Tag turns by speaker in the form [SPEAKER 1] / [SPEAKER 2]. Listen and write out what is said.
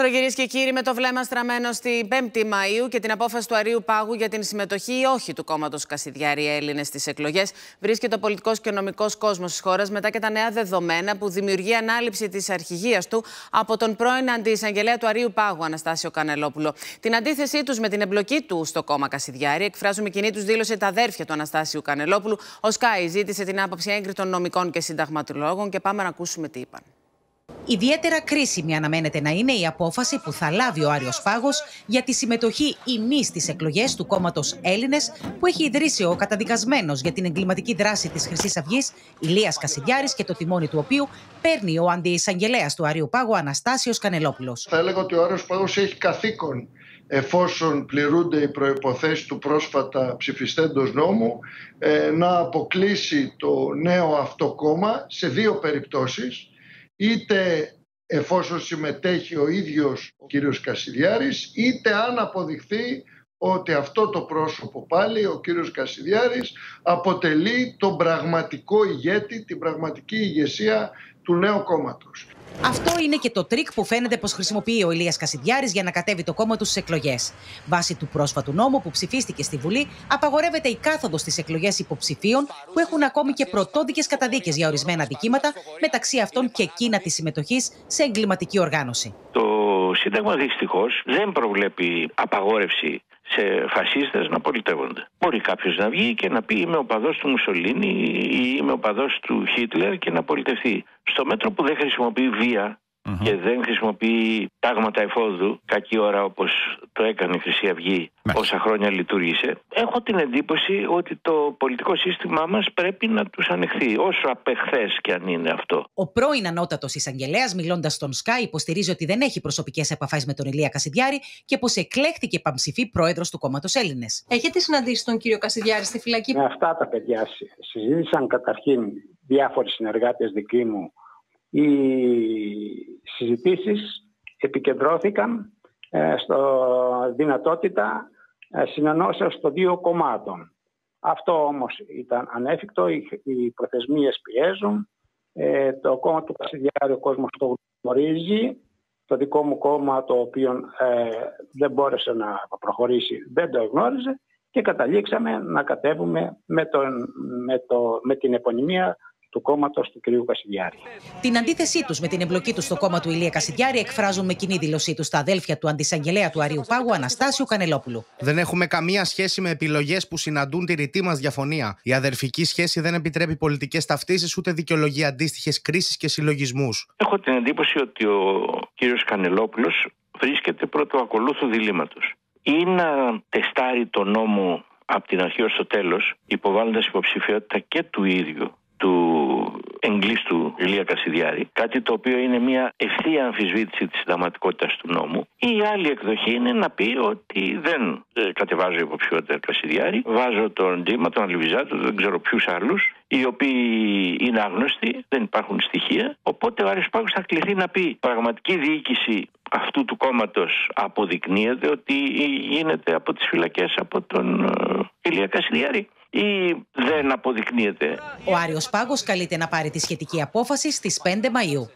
[SPEAKER 1] Τώρα, κυρίες και κύριοι, με το βλέμμα στραμμένο στην 5η Μαου και την απόφαση του Αρίου Πάγου για την συμμετοχή ή όχι του κόμματος Κασιδιάρη Έλληνες στις εκλογές, βρίσκεται ο πολιτικός και νομικός κόσμος της χώρας μετά και τα νέα δεδομένα που δημιουργεί ανάληψη της αρχηγίας του από τον πρώην αντιεισαγγελέα του Αρίου Πάγου, Αναστάσιο Κανελόπουλο. Την αντίθεσή τους με την εμπλοκή του στο κόμμα Κασιδιάρη εκφράζουν με κοινή τους δήλωση τα αδέρφια του Αναστάσιου Κανελόπουλου. Ο Σκάι ζήτησε την άποψη έγκριτων νομικών και συνταγματολόγων και πάμε να ακούσουμε τι είπαν.
[SPEAKER 2] Ιδιαίτερα κρίσιμη αναμένεται να είναι η απόφαση που θα λάβει ο Άριος Πάγος για τη συμμετοχή ή μη στις εκλογές του κόμματος Έλληνες που έχει ιδρύσει ο καταδικασμένος για την εγκληματική δράση της Χρυσής Αυγής Ηλίας Κασιδιάρης και το τιμόνι του οποίου παίρνει ο αντιεισαγγελέας του Αρίου Πάγου Αναστάσιος Κανελόπουλος.
[SPEAKER 3] Θα έλεγα ότι ο Άριος Πάγος έχει καθήκον εφόσον πληρούνται οι προϋποθέσεις του πρόσφατα ψηφιστέντος νόμου ε, να αποκλείσει το νέο αυτό κόμμα σε δύο περιπτώσεις είτε εφόσον συμμετέχει ο ίδιος ο κύριος Κασιδιάρης είτε αν αποδειχθεί ότι αυτό το πρόσωπο πάλι, ο κύριος Κασιδιάρης, αποτελεί τον πραγματικό ηγέτη, την πραγματική ηγεσία του νέου κόμματος.
[SPEAKER 2] Αυτό είναι και το τρικ που φαίνεται πως χρησιμοποιεί ο Ηλίας Κασιδιάρης για να κατέβει το κόμμα τους στις εκλογές. Βάσει του πρόσφατου νόμου που ψηφίστηκε στη Βουλή, απαγορεύεται η κάθοδος στις εκλογές υποψηφίων που έχουν ακόμη και πρωτόδικες καταδίκες για ορισμένα αδικήματα, μεταξύ αυτών και εκείνα της συμμετοχής σε εγκληματική οργάνωση.
[SPEAKER 4] Το Σύνταγμα δυστυχώς δεν προβλέπει απαγόρευση σε φασίστες να πολιτεύονται. Μπορεί κάποιος να βγει και να πει είμαι ο παδός του Μουσολίνη ή είμαι ο παδός του Χίτλερ και να πολιτευτεί. Στο μέτρο που δεν χρησιμοποιεί βία και δεν χρησιμοποιεί τάγματα εφόδου κακή ώρα όπως το έκανε η Χρυσή Αυγή όσα χρόνια λειτουργήσε έχω την εντύπωση ότι το πολιτικό σύστημά μας πρέπει να τους ανεχθεί όσο απεχθές και αν είναι αυτό.
[SPEAKER 2] Ο πρώην ανώτατος εισαγγελέας, μιλώντας στον ΣΚΑ υποστηρίζει ότι δεν έχει προσωπικές επαφές με τον Ηλία Κασιδιάρη και πως εκλέχθηκε παμψηφή πρόεδρος του κόμματος Έλληνες.
[SPEAKER 5] Έχετε συναντήσει τον κύριο Κασιδιάρη στη φυλακή;
[SPEAKER 6] Με αυτά τα παιδιά συζήτησαν καταρχήν διάφοροι συνεργάτες δικοί μου οι συζητήσεις επικεντρώθηκαν ε, στο δυνατότητα ε, συνενώσεως των δύο κομμάτων. Αυτό όμως ήταν ανέφικτο, οι προθεσμίες πιέζουν, ε, το κόμμα του Κασιδιάρη ο κόσμος το γνωρίζει, το δικό μου κόμμα το οποίο δεν μπόρεσε να προχωρήσει δεν το γνώριζε. Και καταλήξαμε να κατέβουμε με, τον, με, το, με την επωνυμία του κόμματος του κ. Κασιδιάρη.
[SPEAKER 2] Την αντίθεσή τους με την εμπλοκή τους στο κόμμα του Ηλία Κασιδιάρη εκφράζουν με κοινή δήλωσή τους τα αδέλφια του αντισαγγελέα του Αρίου Πάγου Αναστάσιου Κανελόπουλου.
[SPEAKER 7] Δεν έχουμε καμία σχέση με επιλογές που συναντούν τη ρητή μας διαφωνία. Η αδερφική σχέση δεν επιτρέπει πολιτικές ταυτίσεις ούτε δικαιολογεί αντίστοιχες κρίσεις και συλλογισμούς.
[SPEAKER 4] Έχω την εντύπωση ότι ο κ. Κανελόπουλος βρίσκεται πρώτο ακολούθου διλήμματος. Ή να τεστάρει τον νόμο από την αρχή ως το τέλος, υποβάλλοντας υποψηφιότητα και του ίδιου του εγκλήστου Ηλία Κασιδιάρη, κάτι το οποίο είναι μια ευθεία αμφισβήτηση της συνταγματικότητας του νόμου. Η άλλη εκδοχή είναι να πει ότι δεν ε, κατεβάζω υποψηφιότητα Κασιδιάρη, βάζω τον Τζίμα, τον Αλιβιζάτο, δεν ξέρω ποιους άλλους, οι οποίοι είναι άγνωστοι, δεν υπάρχουν στοιχεία. Οπότε ο Άρης Πάγος θα κληθεί να πει πραγματική διοίκηση αυτού του κόμματος αποδεικνύεται ότι γίνεται από τις φυλακές από τον ε, Ηλία Κασιδιάρη ή δεν αποδεικνύεται.
[SPEAKER 2] Ο Άριος Πάγος καλείται να πάρει τη σχετική απόφαση στις 5 Μαΐου.